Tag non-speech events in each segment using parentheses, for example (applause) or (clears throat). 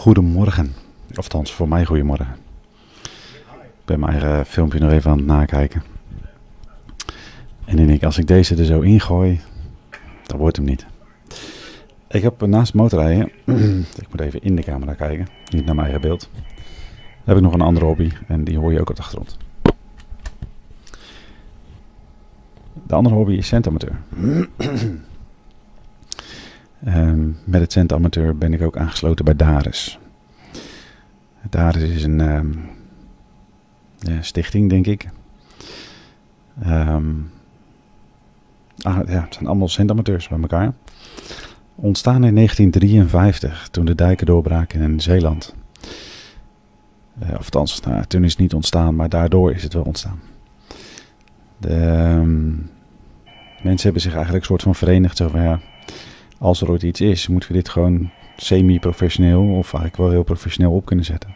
Goedemorgen. Of althans, voor mij goedemorgen. Ik ben mijn eigen filmpje nog even aan het nakijken. En dan denk ik, als ik deze er zo ingooi, dan wordt hem niet. Ik heb naast motorrijden, (clears throat) ik moet even in de camera kijken, niet naar mijn eigen beeld. heb ik nog een andere hobby en die hoor je ook op de achtergrond. De andere hobby is centamateur. (clears throat) Um, met het centamateur ben ik ook aangesloten bij Daris. Daris is een um, ja, stichting, denk ik. Um, ah, ja, het zijn allemaal centamateurs bij elkaar. Ontstaan in 1953, toen de dijken doorbraken in Zeeland. Uh, althans, nou, toen is het niet ontstaan, maar daardoor is het wel ontstaan. De mensen hebben zich eigenlijk een soort van verenigd. Zo van, ja, als er ooit iets is, moeten we dit gewoon semi-professioneel of eigenlijk wel heel professioneel op kunnen zetten.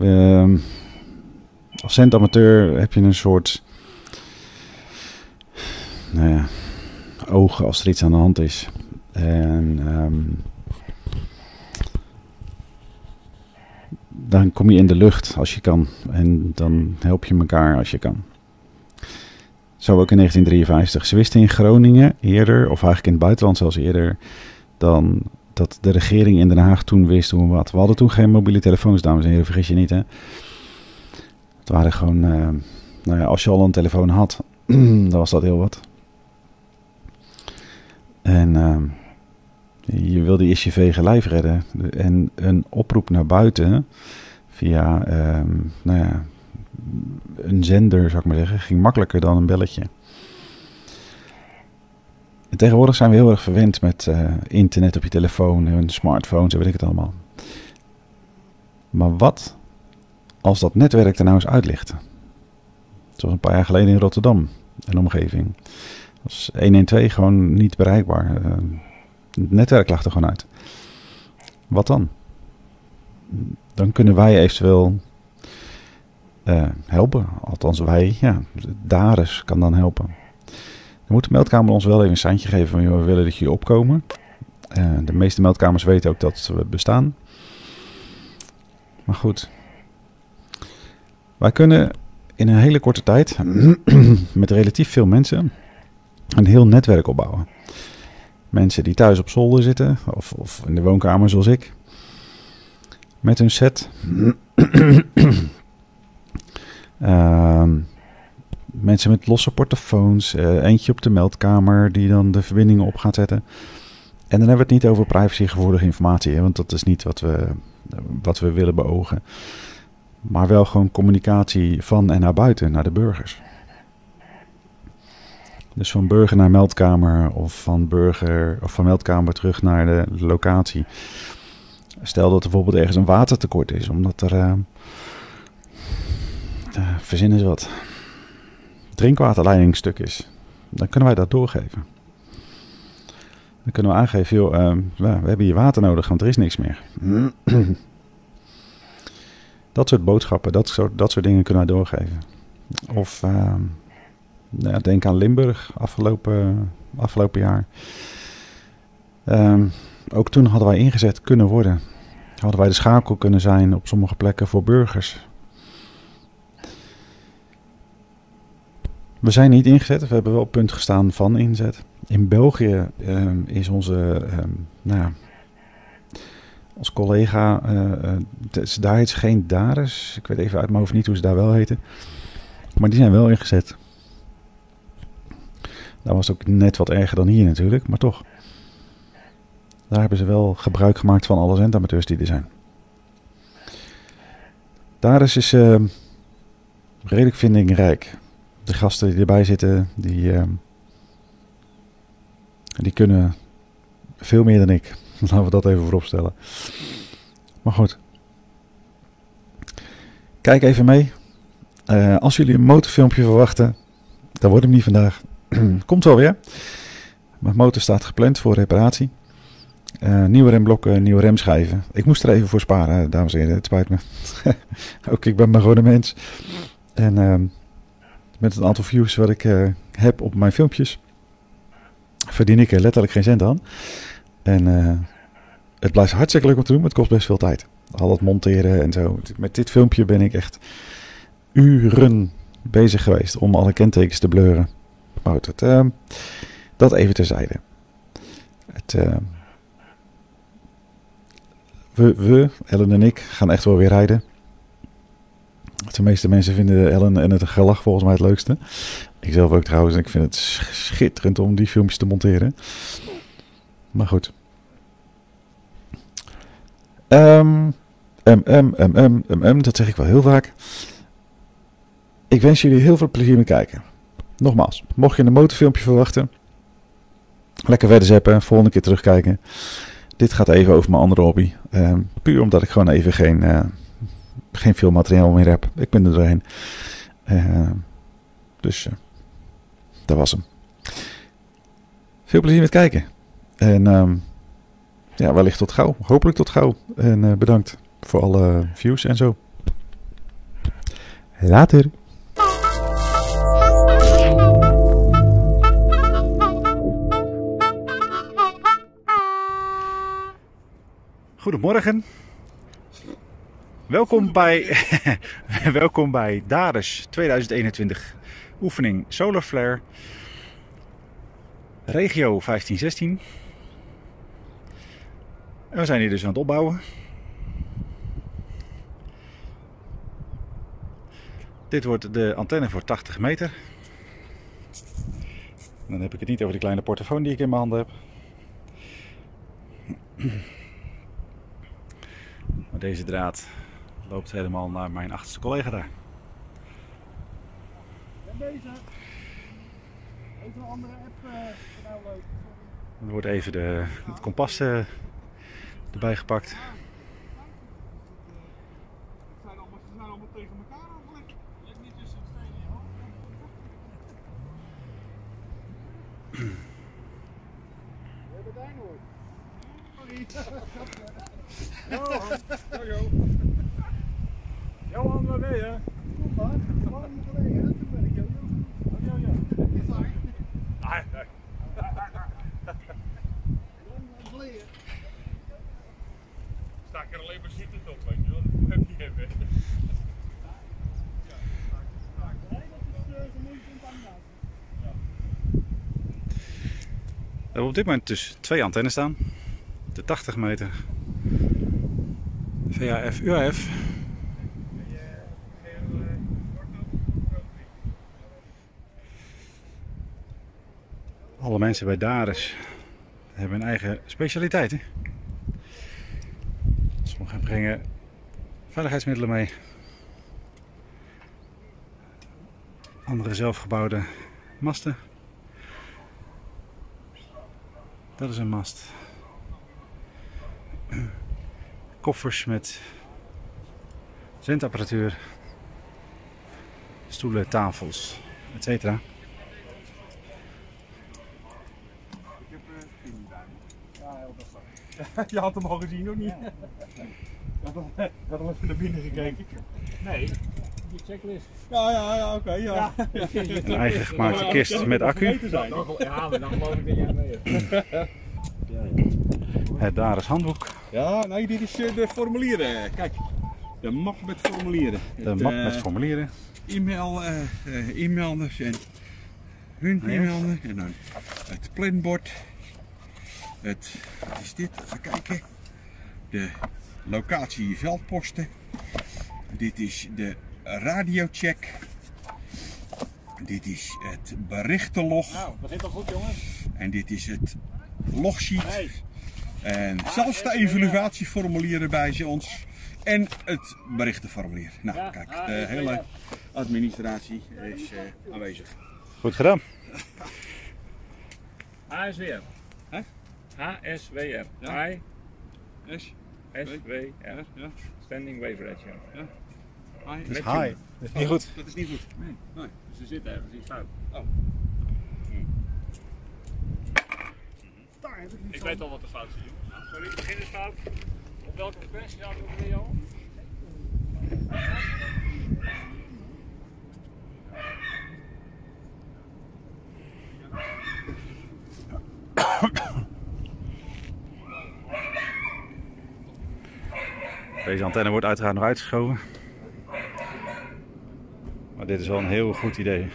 Um, als centamateur heb je een soort nou ja, ogen als er iets aan de hand is. En um, dan kom je in de lucht als je kan. En dan help je elkaar als je kan. Zo ook in 1953. Ze wisten in Groningen eerder, of eigenlijk in het buitenland zelfs eerder, dan dat de regering in Den Haag toen wist hoe wat. We hadden toen geen mobiele telefoons, dames en heren, vergis je niet hè. Het waren gewoon, uh, nou ja, als je al een telefoon had, (clears throat) dan was dat heel wat. En uh, je wilde eerst je vege lijf redden. En een oproep naar buiten via, uh, nou ja, een zender, zou ik maar zeggen, ging makkelijker dan een belletje. En tegenwoordig zijn we heel erg verwend met uh, internet op je telefoon en smartphones en weet ik het allemaal. Maar wat als dat netwerk er nou eens uit ligt? Zoals een paar jaar geleden in Rotterdam en omgeving. Was 112 gewoon niet bereikbaar. Uh, het netwerk lag er gewoon uit. Wat dan? Dan kunnen wij eventueel uh, helpen. Althans, wij, ja, Daris kan dan helpen. Dan moet de meldkamer ons wel even een seintje geven van, we willen dat jullie opkomen. Uh, de meeste meldkamers weten ook dat we bestaan. Maar goed. Wij kunnen in een hele korte tijd, (clears throat) met relatief veel mensen, een heel netwerk opbouwen. Mensen die thuis op zolder zitten, of, of in de woonkamer zoals ik, met hun set. (clears throat) Uh, mensen met losse portofoons, uh, eentje op de meldkamer die dan de verbindingen op gaat zetten. En dan hebben we het niet over privacygevoelige informatie, hè, want dat is niet wat we, wat we willen beogen. Maar wel gewoon communicatie van en naar buiten, naar de burgers. Dus van burger naar meldkamer of van burger of van meldkamer terug naar de locatie. Stel dat er bijvoorbeeld ergens een watertekort is, omdat er uh, uh, verzinnen ze wat. Drinkwaterleidingstuk is. Dan kunnen wij dat doorgeven. Dan kunnen we aangeven, joh, uh, we hebben hier water nodig, want er is niks meer. (clears throat) dat soort boodschappen, dat soort, dat soort dingen kunnen wij doorgeven. Of uh, ja, denk aan Limburg afgelopen, afgelopen jaar. Um, ook toen hadden wij ingezet kunnen worden. Hadden wij de schakel kunnen zijn op sommige plekken voor burgers. We zijn niet ingezet, we hebben wel op punt gestaan van inzet. In België uh, is onze, uh, nou ja, collega, uh, daar heet ze geen Dares. Ik weet even uit mijn hoofd niet hoe ze daar wel heten. Maar die zijn wel ingezet. Daar was het ook net wat erger dan hier natuurlijk, maar toch. Daar hebben ze wel gebruik gemaakt van alle zendamateurs die er zijn. Dares is ehm, redelijk vindingrijk de gasten die erbij zitten, die, uh, die kunnen veel meer dan ik. (laughs) Laten we dat even vooropstellen. Maar goed. Kijk even mee. Uh, als jullie een motorfilmpje verwachten, dan wordt hem niet vandaag. (clears throat) Komt wel weer. Mijn motor staat gepland voor reparatie. Uh, nieuwe remblokken, nieuwe remschijven. Ik moest er even voor sparen, dames en heren. Het spijt me. (laughs) Ook ik ben maar gewoon een mens. En uh, met het aantal views wat ik uh, heb op mijn filmpjes, verdien ik er letterlijk geen cent aan. En uh, het blijft hartstikke leuk om te doen, maar het kost best veel tijd. Al dat monteren en zo. Met dit filmpje ben ik echt uren bezig geweest om alle kentekens te blurren. Maar goed, het, uh, dat even terzijde. Het, we, we, Ellen en ik, gaan echt wel weer rijden. De meeste mensen vinden Ellen en het gelach volgens mij het leukste. Ik zelf ook trouwens. Ik vind het schitterend om die filmpjes te monteren. Maar goed. Um, mm, mm, mm, dat zeg ik wel heel vaak. Ik wens jullie heel veel plezier met kijken. Nogmaals, mocht je een motorfilmpje verwachten, lekker verder zeppen, volgende keer terugkijken. Dit gaat even over mijn andere hobby. Uh, puur omdat ik gewoon even geen, uh, geen veel materiaal meer heb. Ik ben er doorheen. Uh, dus dat was hem. Veel plezier met kijken. En um, ja, wellicht tot gauw. Hopelijk tot gauw. En bedankt voor alle views en zo. Later. Goedemorgen. Welkom bij, (laughs) welkom bij DARES 2021 oefening Solar Flare. Regio 1516. En we zijn hier dus aan het opbouwen. Dit wordt de antenne voor 80 meter. Dan heb ik het niet over die kleine portofoon die ik in mijn handen heb. (clears throat) Maar deze draad loopt helemaal naar mijn achterste collega daar. Ben bezig. Even een andere app uh, Dan wordt even de, het kompas uh, erbij gepakt. Ze zijn allemaal tegen elkaar eigenlijk. Leg niet tussen de stenen, We hebben het nooit. Sorry. (laughs) Hallo. Johan, waar ben je? Kom maar, gewoon niet gelegen, toen ben ik. Oh, ja, ja. Nee, nee. Lang geleden. Sta ik er alleen maar zitten op, weet je wel? Dat heb je hebben. We hebben op dit moment dus twee antennes staan. De 80 meter VHF, UAF. Alle mensen bij Daris hebben een eigen specialiteiten. Sommigen brengen veiligheidsmiddelen mee. Andere zelfgebouwde masten. Dat is een mast koffers met zendapparatuur, stoelen, tafels, etc. Ik heb Ja, (laughs) Je had hem al gezien, of niet? Ja. Ik had al even naar binnen gekeken. Nee, die checklist. Ja, ja, ja, oké. ja. Ja. (laughs) Een eigen gemaakte kist met accu. Ja, dan geloof ik dat jij mee. Het Daris handboek. Ja, nee, dit is eh, de formulieren. Kijk, de map met formulieren. De het, map met eh, formulieren. E-mail, uh, e-mailers en hun e mailers en dan het planbord. Het, wat is dit? Even kijken. De locatie veldposten. Dit is de radiocheck. Dit is het berichtenlog. Nou, begint al goed jongens. En dit is het logsheet. En zelfs de evaluatieformulieren bij ons. En het berichtenformulier. Nou, kijk, de hele administratie is uh, aanwezig. Goed gedaan. HSWR. Huh? HSWR. Ja. I S SWR. Ja. Standing Wave Ratio. Ja. Hi. Dat is high. Dat is niet goed. Dat is niet goed. Nee. nee. Dus er zit ergens iets fout. Oh. Ik weet al wat de fout is. Sorry, het begin is fout. Op welke frequentie zouden we weer al? Deze antenne wordt uiteraard nog uitgeschoven. Maar dit is wel een heel goed idee.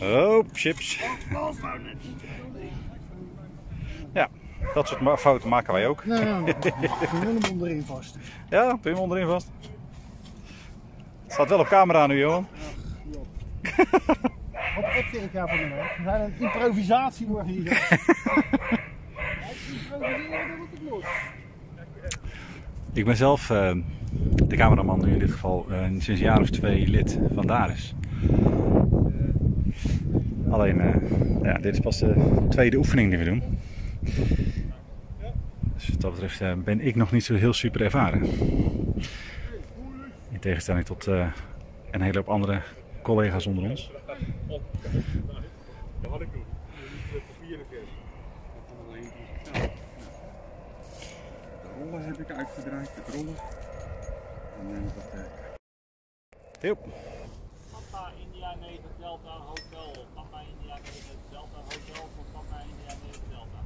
Oh, chips. Ja, dat soort fouten maken wij ook. Nou, nou, hem onderin vast. Ja, doe je hem onderin vast. Het staat wel op camera nu, Johan. Wat appte ik jou van de week? We zijn een het los. (laughs) Ik ben zelf eh, de cameraman nu in dit geval eh, sinds een jaar of twee lid van Daris. Alleen, eh, ja, dit is pas de tweede oefening die we doen. Dus wat dat betreft ben ik nog niet zo heel super ervaren. In tegenstelling tot eh, een hele hoop andere collega's onder ons. Dat had ik doen. De papieren vers. De rollen heb ik uitgedraaid, het rollen. En dan dat, Heel. Papa India 9 Delta Hotel. Papa India 9 Delta Hotel voor Papa India 9 Delta.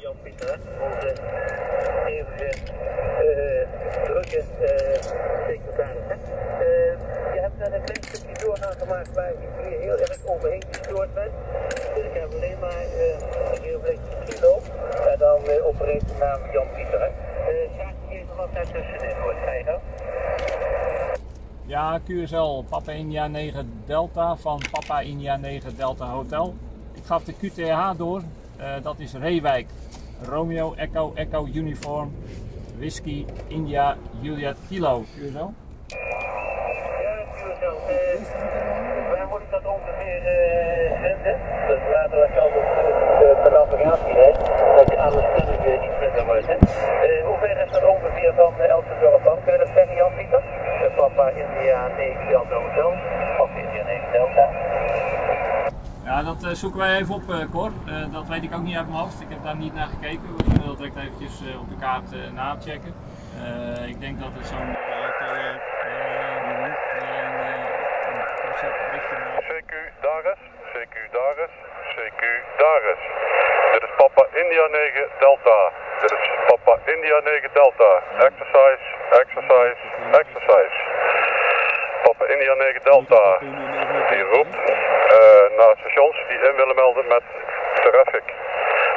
Jan Pieter, onze eventjes eh drukke eh secretaris. hè. Eh, je hebt net een klein stukje doorgaan gemaakt waar ik hier heel erg overheen gestoord ben. Dus ik heb alleen maar eh een heel beetje kilo en dan uh, operatienaam Jan Pieter. hè. Eh Sjaak, even wat daartussenin hoor, ga je gang? Ja, QSL Papa India 9 Delta van Papa India 9 Delta Hotel. Ik gaf de QTH door. Eh, dat is Reewijk. Romeo Echo Echo Uniform Whisky India Juliet Kilo. QSL. Ja, QSL. Eh, waar moet ik dat ongeveer eh zenden? Dat later als je altijd uh, per navigatie dat je alles natuurlijk uh, iets minder wordt. Eh, hoe ver is dat ongeveer van uh, Zorg van? Kun je dat zeggen, Jan Pieter? Papa India 9 Delta Hotel. Papa India 9 Delta. Ja, dat eh, zoeken wij even op, eh, Cor. Eh, dat weet ik ook niet uit mijn hoofd. Ik heb daar niet naar gekeken. We zullen dat direct eventjes eh, op de kaart eh, nachecken. Eh, ik denk dat het zo'n. eh, CQ Dares, CQ Dares, CQ Dares. Dit is Papa India 9 Delta. Dit is Papa India 9 Delta. Exercise, exercise, exercise. India 9 Delta. Die roept eh, naar stations die in willen melden met traffic.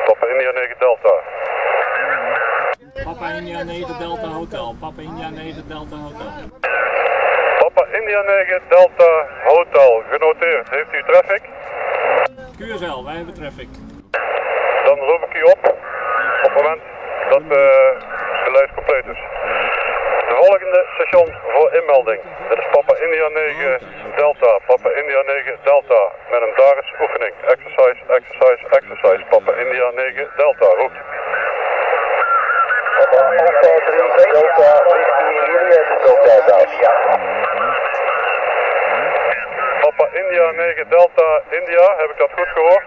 Papa India 9 Delta. Papa India 9 Delta Hotel. Papa India 9 Delta Hotel. Papa India 9 Delta Hotel. Genoteerd. Heeft u traffic? QSL, wij hebben traffic. Dan roep ik u op op het moment dat eh, de lijst compleet is. De volgende station voor inmelding. Dit is Papa India 9 Delta. Papa India 9 Delta. Met een Daris oefening. Exercise, exercise, exercise. Papa India 9 Delta. Roept. Papa India 9 Delta India. Heb ik dat goed gehoord?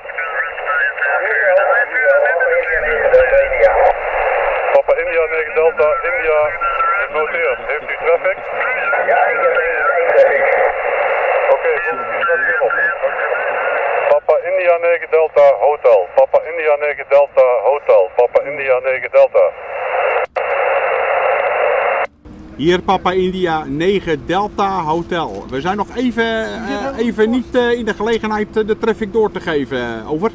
Papa India 9 Delta India. Genoteerd. Heeft u traffic? Oké, goed. Papa India 9 Delta Hotel. Papa India 9 Delta Hotel. Papa India 9 Delta. Hier Papa India 9 Delta Hotel. We zijn nog even, eh, even niet eh, in de gelegenheid de traffic door te geven. Over.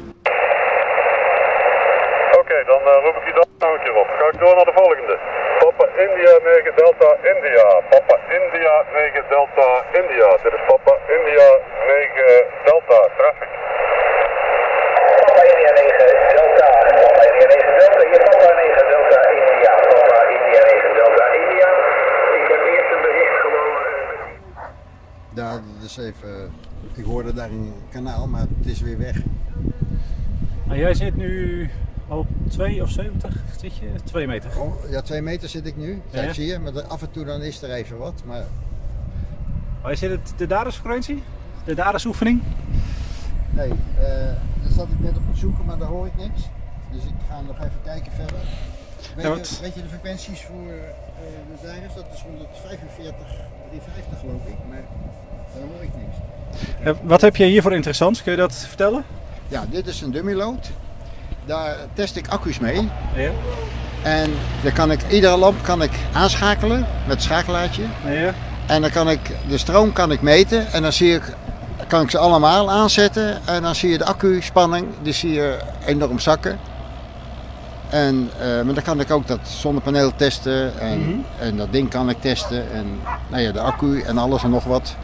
Oké, dan eh, roep ik je dan nog een keer op. Ga ik door naar de volgende. Papa India 9 Delta India. Papa India 9 Delta India. Dit is Papa India 9 Delta. Traffic. Papa India 9 Delta. Papa India 9 Delta. Hier Papa 9 Delta India. Papa India 9 Delta India. Ik heb eerst een bericht gewoon. eh, Ja, dat is even. Ik hoorde daar een kanaal, maar het is weer weg. Nou, jij zit nu op 2 of 70, zit je? 2 meter. Oh, ja, twee meter zit ik nu. Kijk, Ja. zie je. Maar af en toe dan is er even wat. Maar Maar is dit het, de dadersfrequentie? De dadersoefening? nee, eh daar zat ik net op het zoeken, maar daar hoor ik niks. Dus ik ga nog even kijken verder. Weet, Ja, je, weet je de frequenties voor eh de Dairis? Dat is 145, 350 geloof ik. Maar daar hoor ik niks. Wat heb je hier voor interessants? Kun je dat vertellen? Ja, dit is een dummy load. Daar test ik accu's mee. Ja. En dan kan ik, iedere lamp kan ik aanschakelen met het schakelaartje. ja. En dan kan ik de stroom kan ik meten en dan zie ik, kan ik ze allemaal aanzetten. En dan zie je de accu-spanning, die zie je enorm zakken. En, eh, maar dan kan ik ook dat zonnepaneel testen en, en dat ding kan ik testen. En nou ja, de accu en alles en nog wat.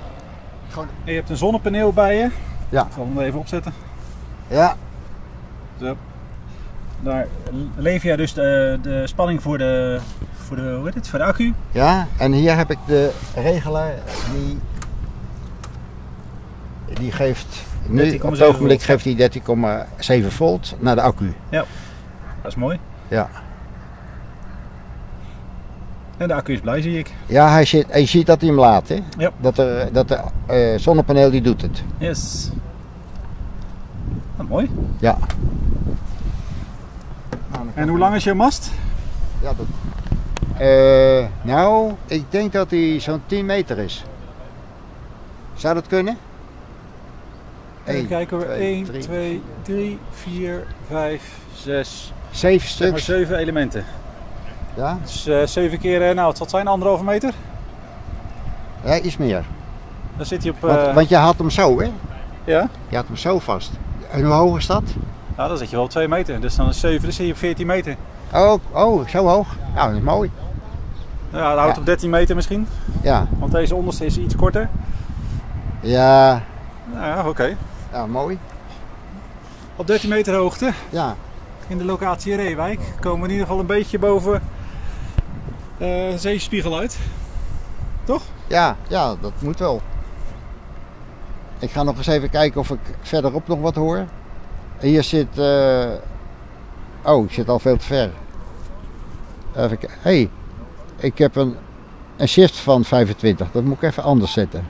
En je hebt een zonnepaneel bij je. Ja. Ik zal hem even opzetten. Ja, Zo. Daar lever jij dus de, de spanning voor de, voor de, hoe heet het, voor de accu. ja, en hier heb ik de regelaar die, die geeft, nu 13,7 op het ogenblik geeft hij 13,7 volt naar de accu. Dat is mooi. Ja. En de accu is blij, zie ik. Ja, hij zit, je ziet dat hij hem laat, hè? Ja. Dat, er, dat de eh, zonnepaneel die doet het. Yes. Ah, mooi. Ja. En hoe lang is je mast? Ja, dat... Eh, nou, ik denk dat hij zo'n 10 meter is. Zou dat kunnen? Even kijken twee, 1, drie, 2, 3, 4, 5, 6. Zeven Zeg maar stuks. 7 elementen. Ja? Dus eh 7 keer, eh, nou wat zal het zijn, anderhalve meter? ja, iets meer. Dan zit hij op... Want, eh, want je had hem zo, hè? ja? Je had hem zo vast. En hoe hoog is dat? Nou, dan zit je wel op 2 meter. Dus dan is 7, dan zit je op 14 meter. Oh, oh zo hoog. Nou, dat is mooi. Ja, dat houdt Ja. op 13 meter misschien. Ja, Want deze onderste is iets korter. ja, Nou ja, oké. ja mooi. Op 13 meter hoogte, Ja, in de locatie Reewijk, komen we in ieder geval een beetje boven eh zeespiegel uit. Toch? ja, ja, dat moet wel. Ik ga nog eens even kijken of ik verderop nog wat hoor. Hier zit. eh, Oh, ik zit al veel te ver. Even kijken. hey, ik heb een, een shift van 25. Dat moet ik even anders zetten.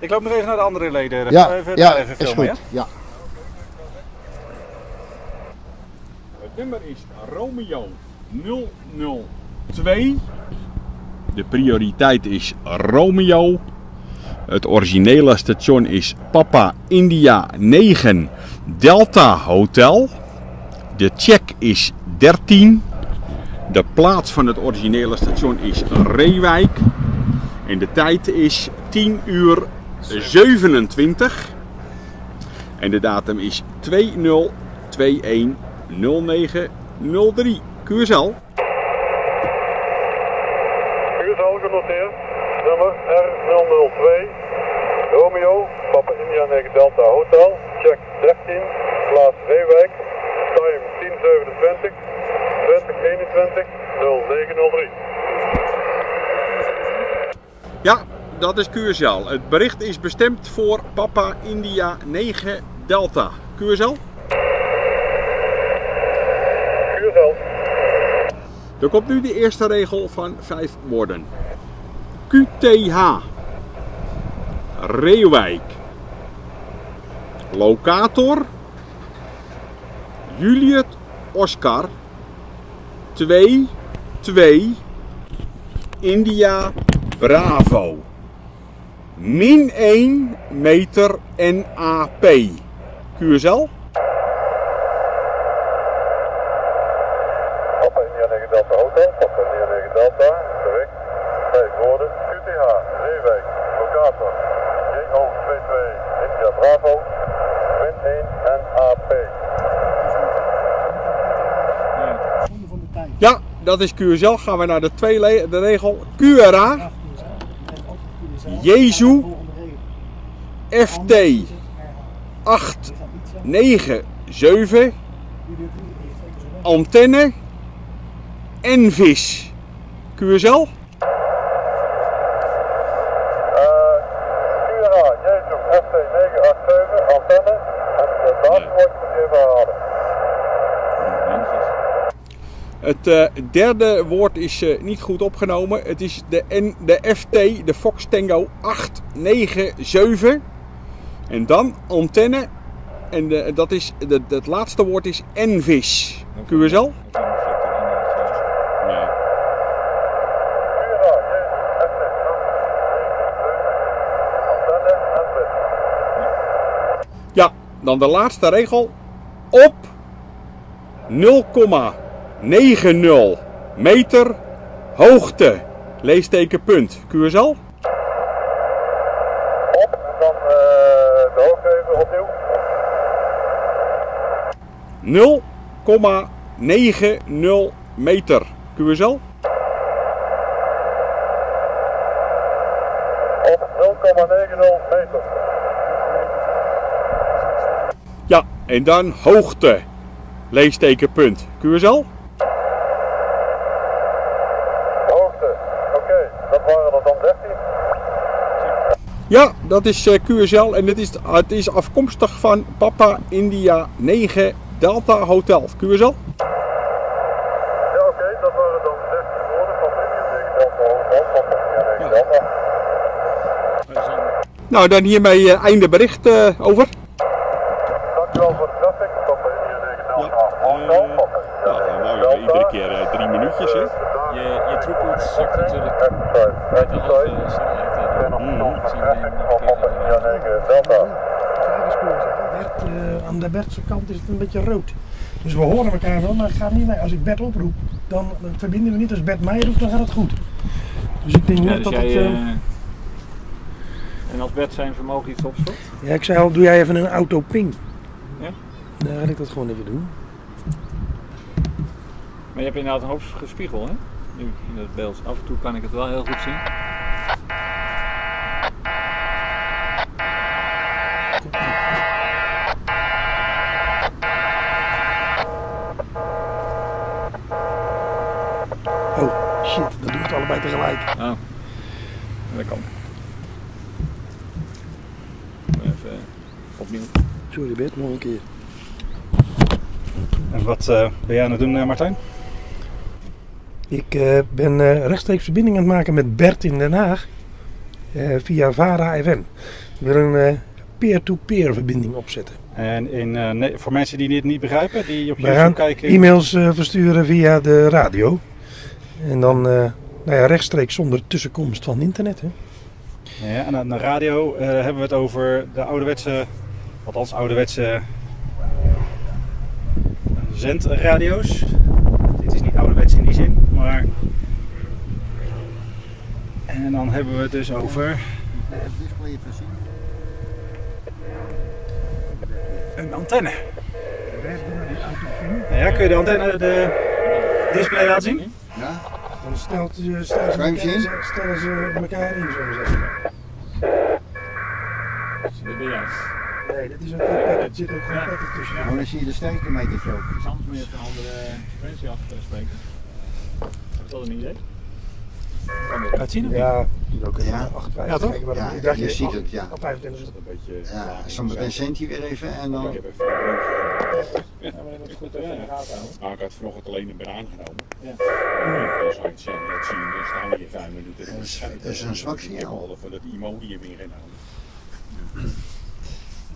Ik loop nog even naar de andere leden. Ja, even, ja, daar even is filmen, goed. Ja. Het nummer is Romeo 002. De prioriteit is Romeo. Het originele station is Papa India 9 Delta Hotel. De check is 13. De plaats van het originele station is Reewijk. En de tijd is 10 uur 27. En de datum is 2021 0903 QSL. QSL genoteerd. Nummer R002. Romeo, Papa India 9 Delta Hotel. Check 13. Plaats Reewijk. Time 1027. 2021 0903. Ja, dat is QSL. Het bericht is bestemd voor Papa India 9 Delta. QSL? QSL. Er komt nu de eerste regel van vijf woorden. QTH. Reewijk. Locator. Juliet Oscar. 2 2 India Bravo min 1 meter NAP. QSL? Papa India 9 Delta Auto, Papa India 9 Delta, correct. 5 woorden, QTH, Zeewijk, locator, JO22, India Bravo, min 1 NAP. Ja, dat is QSL. Gaan we naar de tweede regel, QRA. Jezu, FT 897, antenne en vis. QSL? Uh, QRA, Jezu, FT 987, antenne. En de laatste woord moet je even herhalen. Het eh, derde woord is eh, niet goed opgenomen. Het is de, N, de FT, de Fox Tango 897. En dan antenne. En de, dat is, de, het laatste woord is Envis. QSL? QRA, Jezu, FT 897, antenne en vis. Ja, dan de laatste regel. Op 0,90 meter hoogte. Leesteken punt. QSL? Op, dan eh, de hoogte even opnieuw. 0,90 meter. QSL? Op 0,90 meter. Ja, en dan hoogte. Leesteken punt. QSL? Hoogte. Oké, dat waren er dan 13. Ja, dat is eh, QSL en het is, het is afkomstig van Papa India 9 Delta Hotel. QSL? Ja, oké, dat waren dan 16 woorden van India 9 Delta Hotel, van India 9 Delta. Nou, dan hiermee eh, einde bericht eh, over. Dankjewel voor de traffic, van India 9 Delta Hotel, van India 9 Delta. Keer eh, drie minuutjes, hè? Je, je throughput zakt natuurlijk met de halve snelheid. eh, op Mm. de Zie je traffic hem nog van een keer India zeggen. 9 Delta. Bert, eh, aan de Bertse kant is het een beetje rood. Dus we horen elkaar wel, maar het gaat niet mee. Als ik Bert oproep, dan, verbinden we niet. Als Bert mij roept, dan gaat het goed. Dus ik denk Ja, net dus dat jij, het... eh, eh, en als Bert zijn vermogen iets opzoekt? ja, ik zei al, doe jij even een auto-ping. Ja? Dan ga ik dat gewoon even doen. Maar je hebt inderdaad een hoofdstuk spiegel, hè? Nu in het beeld. Af en toe kan ik het wel heel goed zien. Oh, shit, dat doe ik allebei tegelijk. Oh, dat kan. Even eh, opnieuw. Sorry Bert, nog een keer. En wat eh, ben jij aan het doen, eh, Martijn? Ik eh, ben eh, rechtstreeks verbinding aan het maken met Bert in Den Haag. eh, via VARA FM. We willen een peer-to-peer verbinding opzetten. En in, voor mensen die dit niet begrijpen, die op YouTube kijken. e-mails versturen via de radio. En dan nou ja, rechtstreeks zonder tussenkomst van internet. Hè? Ja, en aan de radio hebben we het over de ouderwetse, althans ouderwetse zendradio's. Dit is niet ouderwets in die zin, maar... En dan hebben we het dus over een antenne. Ja, kun je de antenne, de display laten zien? Ja, Dan stelt, je- stellen, ze stellen ze elkaar in, we zeggen. Ben jij. Nee, dit is ook een packet. Er zit ook een packet tussen. oh, dan zie je de sterktemeter ook. Soms moet je even een andere frequentie afspreken. Is dat een idee? Laat zien? Ja, hier ook even Ja. 58. Ja, toch? Ja, ik je ziet het, ja. Op 25 is het. Een beetje... Ja, zometeen zendt hij weer even en dan... Ja, maar dat moet je goed even in de gaten houden. Maar ik had vanochtend alleen een banaan genomen. Ja. En dan zou je het zien, dat zien, dan staan we hier vijf minuten. Dat is- dat is een zwak signaal. Dat.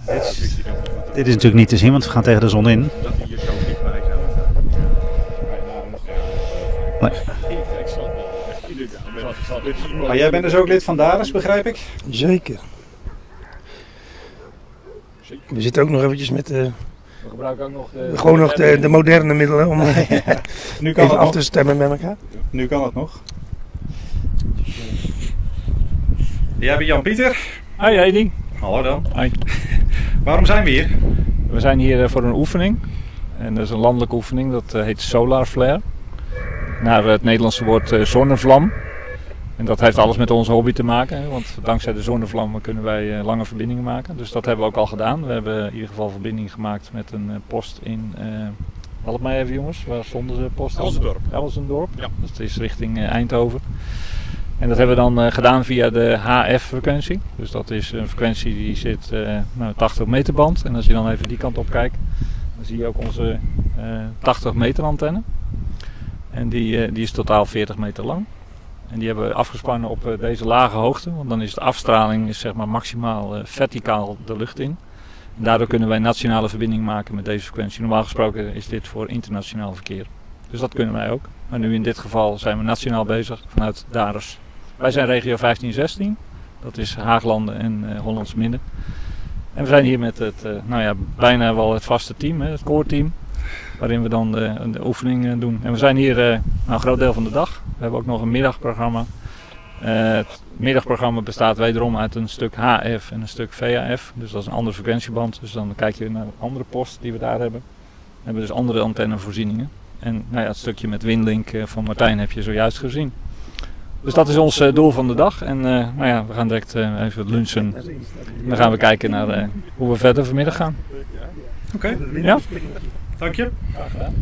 Dit is, dit is natuurlijk niet te zien, want we gaan tegen de zon in. Dat hier zo dichtbij is Nee. Maar jij bent dus ook lid van DARES, begrijp ik? Zeker. We zitten ook nog eventjes met eh, We gebruiken ook nog de... gewoon nog de, de moderne middelen om eh, (laughs) (laughs) Nu kan even het af te stemmen met elkaar. Nu kan het nog. Jij bent Jan-Pieter. Hi Edi. Hallo dan. (laughs) Waarom zijn we hier? We zijn hier eh, voor een oefening. En dat is een landelijke oefening, dat eh, heet Solar Flare. Naar het Nederlandse woord eh, zonnevlam. En dat heeft alles met onze hobby te maken. Want dankzij de zonnevlammen kunnen wij eh, lange verbindingen maken. Dus dat hebben we ook al gedaan. We hebben in ieder geval verbinding gemaakt met een eh, post in... eh help mij even jongens, waar stonden ze post? Elsendorp. Elsendorp. Ja. Dat is richting Eindhoven. En dat hebben we dan gedaan via de HF-frequentie. Dus dat is een frequentie die zit eh nou, 80 meter band. En als je dan even die kant op kijkt, dan zie je ook onze eh 80 meter antenne. En die, eh, die is totaal 40 meter lang. En die hebben we afgespannen op eh, deze lage hoogte. Want dan is de afstraling is zeg maar maximaal eh, verticaal de lucht in. En daardoor kunnen wij nationale verbinding maken met deze frequentie. Normaal gesproken is dit voor internationaal verkeer. Dus dat kunnen wij ook. Maar nu in dit geval zijn we nationaal bezig vanuit Dares. Wij zijn regio 1516. Dat is Haaglanden en Hollands Midden. En we zijn hier met het, nou ja, bijna wel het vaste team, hè, het core-team. Waarin we dan de, de oefening eh, doen. En we zijn hier eh, nou, een groot deel van de dag. We hebben ook nog een middagprogramma. Eh, het middagprogramma bestaat wederom uit een stuk HF en een stuk VHF. Dus dat is een andere frequentieband. Dus dan kijk je naar een andere post die we daar hebben. We hebben dus andere antennevoorzieningen. En nou ja, het stukje met Winlink eh, van Martijn heb je zojuist gezien. Dus dat is ons eh, doel van de dag. En eh, nou ja, we gaan direct eh, even lunchen. En dan gaan we kijken naar eh, hoe we verder vanmiddag gaan. Oké, Ja? Danke. Danke.